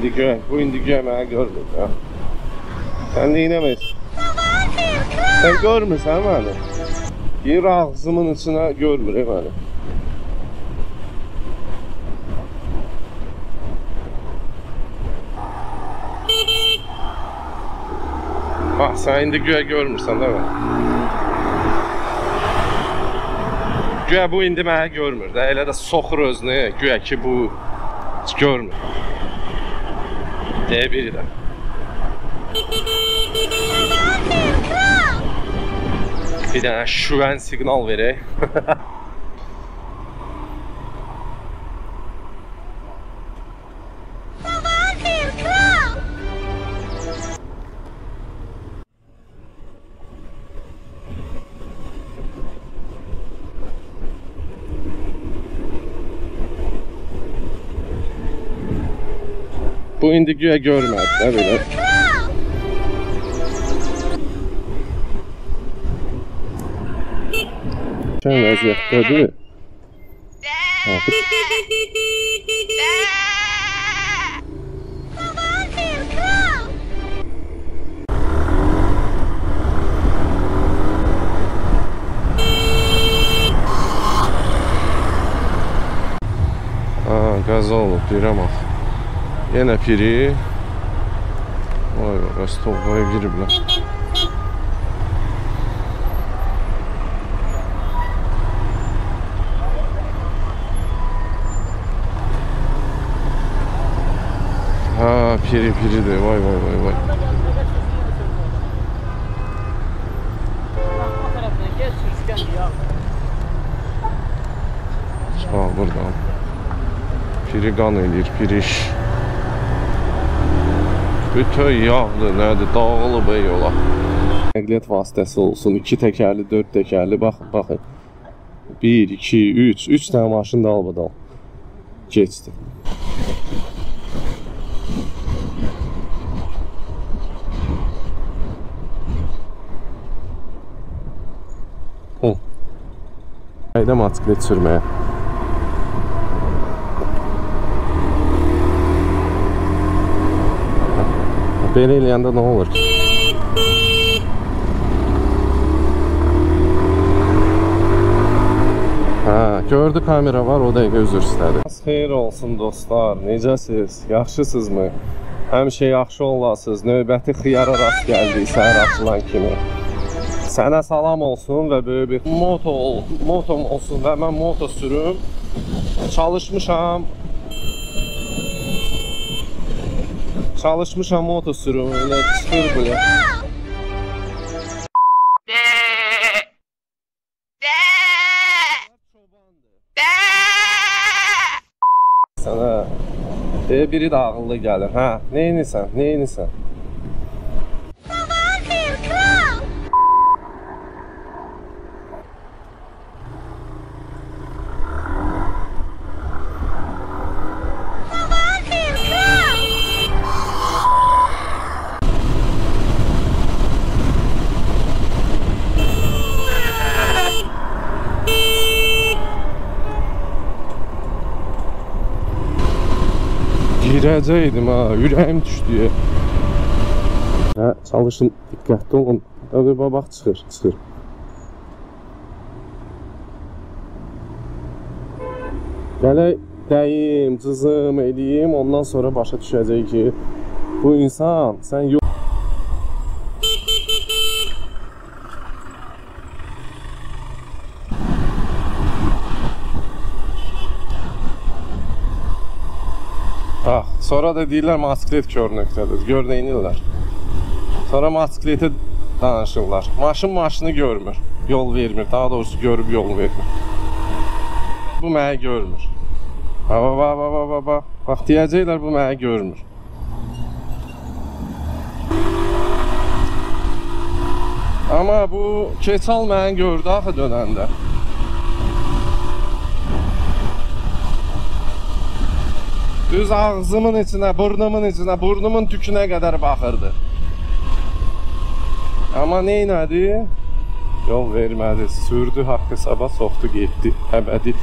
indik. Bu indik göm ha ha. Sen de inemez. Sen görmesen hani. Gir ağzımın içine görmürüm hani. Ah sen indi göğe görmürsən değil mi? Göğe bu indi mənə görmür də, elə də soxur özünü, göğe ki bu görmür. Deyə biri də. Bir dənə şüvən siqnal verək. Bu indigüye görmediler bile. Sen vəziyyətdə deyil. Hafız. Aa, qaz olub, deyirəm axı. Yine piri. Vay Rostova'ya girip lan. Ha piri piri de vay vay vay vay. Aa burada. Piri gan elir, piriş. Bütün yağdır, nədir, dağılıb ey yola. Nəqliyyat vasitəsi olsun, 2 təkərli, 4 təkərli, baxın, baxın. 1, 2, 3, 3 dənə maşın dalbadal keçdi. Hı. Qayda motosiklet sürməyə. Belə eləyəndə nə olur ki? Hə, gördü kamera var, o dəqiqə üzr istədi. Xeyir olsun dostlar, necəsiz? Yaxşısınızmı? Həmişə yaxşı olasınız. Növbəti xiyara rast gəldik səhər açılan kimi. Sənə salam olsun və böyük bir moto motom olsun və mən moto sürüm. Çalışmışam. Çalışmışam moto sürüm, elə çıxır belə. Sənə deyə biri də ağıllı gəlir. Hə, neynisən? Neynisən? Girəcəkdim ha, ürəyim düşdü. Hə, çalışın, diqqətli olun. Öbür bax çıxır, çıxır. Gələk dəyim, cızım, eləyim, ondan sonra başa düşəcək ki, bu insan sən yox Bax, sonra da deyirlər motosiklet kör nöqtədir. Gör neynirlər. Sonra motosikleti danışırlar. Maşın maşını görmür, yol vermir. Daha doğrusu görüb yol vermir. Bu mənə görmür. Bax, bax, bax, bax, bax, deyəcəklər bu mənə görmür. Amma bu keçal mənə gördü axı dönəndə. Düz ağzımın içinə, burnumun içinə, burnumun tükünə qədər baxırdı. Amma nə elədi? Yol vermədi, sürdü haqq hesaba soxdu getdi, əbədi.